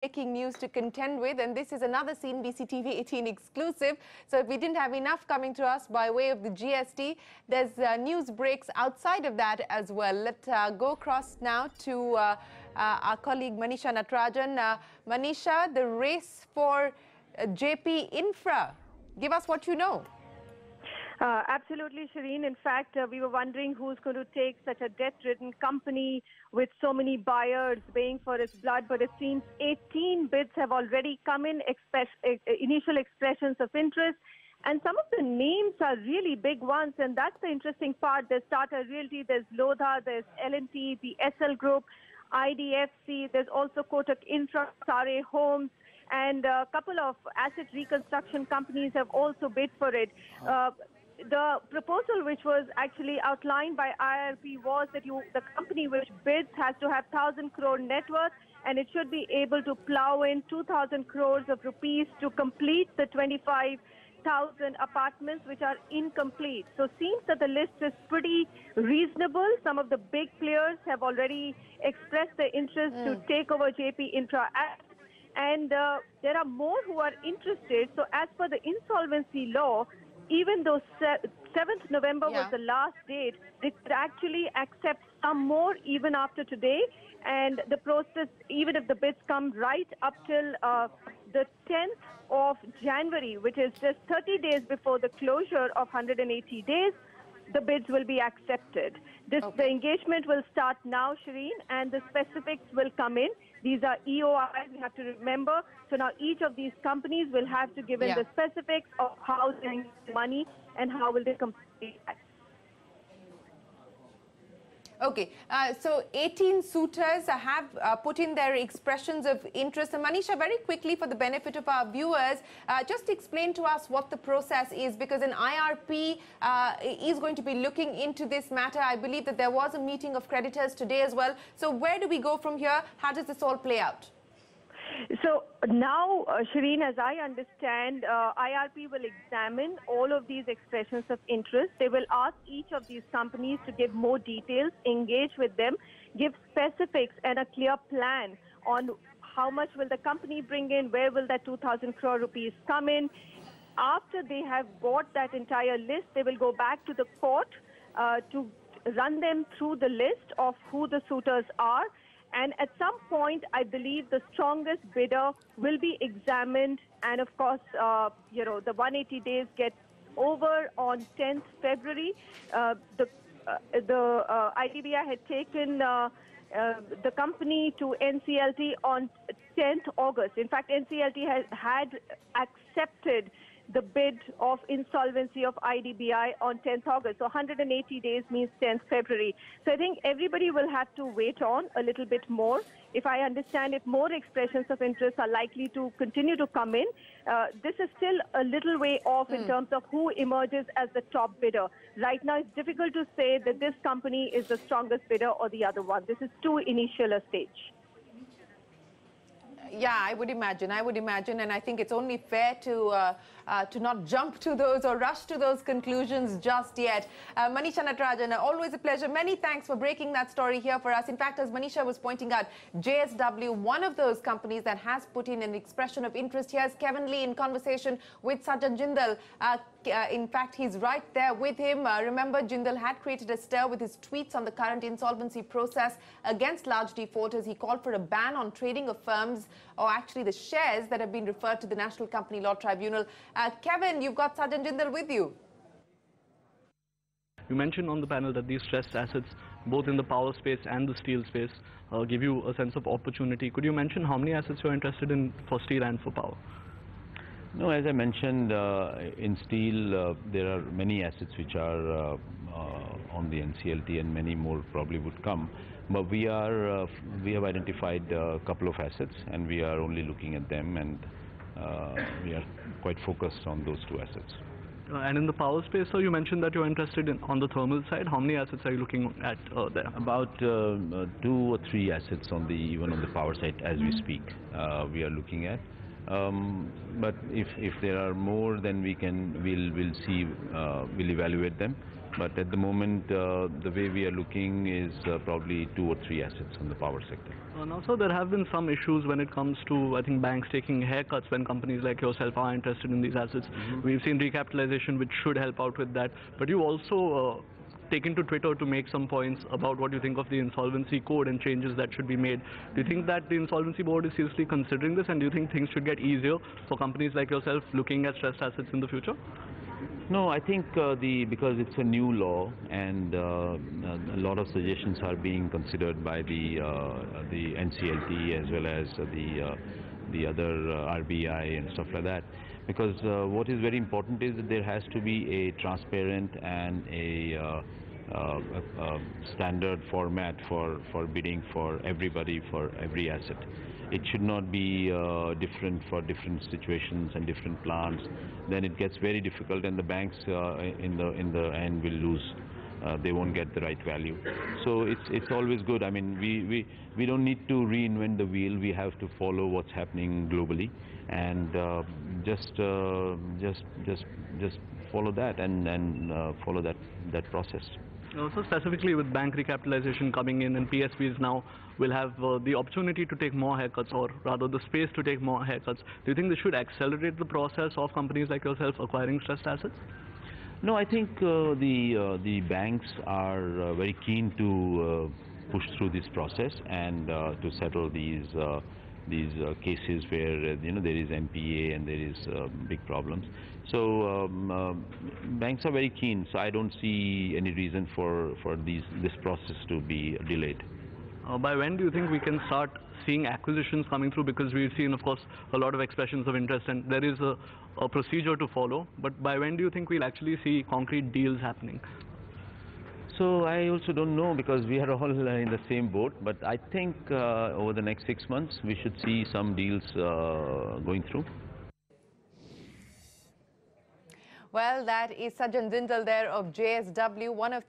breaking news to contend with, and this is another CNBC TV 18 exclusive. So if we didn't have enough coming to us by way of the GST, there's uh, news breaks outside of that as well. Let's uh, go across now to uh, uh our colleague Manisha Natarajan. Uh, Manisha, the race for uh, JP Infra. Give us what you know. Uh, absolutely, Shireen. In fact, uh, we were wondering who's going to take such a debt-ridden company with so many buyers baying for its blood, but it seems 18 bids have already come in, express, uh, initial expressions of interest, and some of the names are really big ones, and that's the interesting part. There's Tata Realty, there's Lodha, there's L&T, the Essel Group, IDFC, there's also Kotak Infra, Sare Homes, and a couple of asset reconstruction companies have also bid for it. Uh, the proposal which was actually outlined by IRP was that you, the company which bids has to have 1,000 crore net worth and it should be able to plow in 2,000 crores of rupees to complete the 25,000 apartments which are incomplete. So seems that the list is pretty reasonable. Some of the big players have already expressed their interest mm. to take over JP Infra and uh, there are more who are interested. So as per the insolvency law, even though 7th November yeah. was the last date, they could actually accept some more even after today. And the process, even if the bids come right up till uh, the 10th of January, which is just 30 days before the closure of 180 days, the bids will be accepted. This, okay. The engagement will start now, Shireen, and the specifics will come in. These are EOIs, we have to remember. So now each of these companies will have to give in yeah. the specifics of how they're money and how will they complete that. Okay, uh, so 18 suitors have uh, put in their expressions of interest. And Manisha, very quickly for the benefit of our viewers, uh, just explain to us what the process is because an IRP uh, is going to be looking into this matter. I believe that there was a meeting of creditors today as well. So where do we go from here? How does this all play out? So now, uh, Shireen, as I understand, uh, IRP will examine all of these expressions of interest. They will ask each of these companies to give more details, engage with them, give specifics and a clear plan on how much will the company bring in, where will that 2,000 crore rupees come in. After they have got that entire list, they will go back to the court uh, to run them through the list of who the suitors are and at some point, I believe the strongest bidder will be examined. And of course, uh, you know, the 180 days get over on 10th February. Uh, the uh, the uh, had taken uh, uh, the company to NCLT on 10th August. In fact, NCLT has had accepted the bid of insolvency of IDBI on 10th August. So 180 days means 10th February. So I think everybody will have to wait on a little bit more. If I understand if more expressions of interest are likely to continue to come in, uh, this is still a little way off mm. in hmm. terms of who emerges as the top bidder. Right now, it's difficult to say that this company is the strongest bidder or the other one. This is too initial a stage. Yeah, I would imagine. I would imagine, and I think it's only fair to uh, uh, to not jump to those or rush to those conclusions just yet. Uh, Manisha Natarajan, always a pleasure. Many thanks for breaking that story here for us. In fact, as Manisha was pointing out, JSW, one of those companies that has put in an expression of interest. Here's Kevin Lee in conversation with Sajjan Jindal. Uh, uh, in fact, he's right there with him. Uh, remember, Jindal had created a stir with his tweets on the current insolvency process against large defaulters. He called for a ban on trading of firms, or actually the shares that have been referred to the National Company Law Tribunal. Uh, Kevin, you've got Sajjan Jindal with you. You mentioned on the panel that these stressed assets, both in the power space and the steel space, uh, give you a sense of opportunity. Could you mention how many assets you're interested in for steel and for power? No, as I mentioned, uh, in steel, uh, there are many assets which are uh, uh on the NCLT and many more probably would come. But we are, uh, we have identified a couple of assets and we are only looking at them and we are quite focused on those two assets. Uh, and in the power space, so you mentioned that you're interested in on the thermal side. How many assets are you looking at uh, there? About uh, uh two or three assets on the even on the power side as we speak. Uh, we are looking at. Um, but if if there are more, then we can we'll we'll see we'll evaluate them. But at the moment, uh, the way we are looking is uh, probably two or three assets in the power sector. Now, sir, there have been some issues when it comes to, I think, banks taking haircuts when companies like yourself are interested in these assets. We've seen recapitalization, which should help out with that. But you also uh, taken to Twitter to make some points about what you think of the insolvency code and changes that should be made. Do you think that the insolvency board is seriously considering this, and do you think things should get easier for companies like yourself looking at stressed assets in the future? No, I think uh, the because it's a new law and uh, a lot of suggestions are being considered by the uh, the NCLT as well as the uh, the other uh, RBI and stuff like that. Because uh, what is very important is that there has to be a transparent and a a- a standard format for, for bidding for everybody for every asset. It should not be uh, different for different situations and different plants. Then it gets very difficult, and the banks uh, in the in the end will lose. Uh, they won't get the right value. So it's it's always good. I mean, we, we we don't need to reinvent the wheel. We have to follow what's happening globally, and uh, just uh, just just just follow that and and uh, follow that that process. Also, specifically with bank recapitalization coming in and PSBs now will have uh, the opportunity to take more haircuts or rather the space to take more haircuts. Do you think this should accelerate the process of companies like yourself acquiring stressed assets? No, I think uh, the uh, the banks are uh, very keen to uh, push through this process and uh, to settle these uh, these uh, cases where uh, you know there is NPA and there is uh, big problems. So um, uh, banks are very keen. So I don't see any reason for for these this process to be delayed. By when do you think we can start seeing acquisitions coming through? Because we've seen, of course, a lot of expressions of interest and there is a, a procedure to follow. But by when do you think we'll actually see concrete deals happening? So I also don't know because we are all uh, in the same boat. But I think uh, over the next six months we should see some deals uh, going through. Well, that is Sajjan Jindal there of JSW, one of